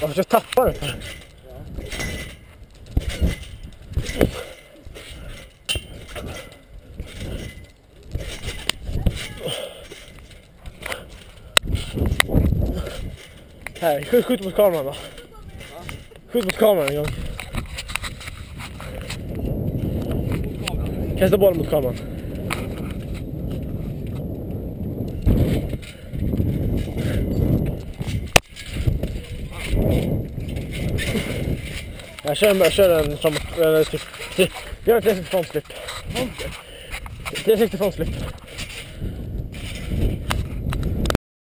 Jag försöker tappa den. Här, skjut, skjut mot kameran då. Skjut mot kameran en gång. Kasta bollen mot kameran. Jag kör, jag kör den som... eller typ, gör ett 360 frontflip. 360 frontflip.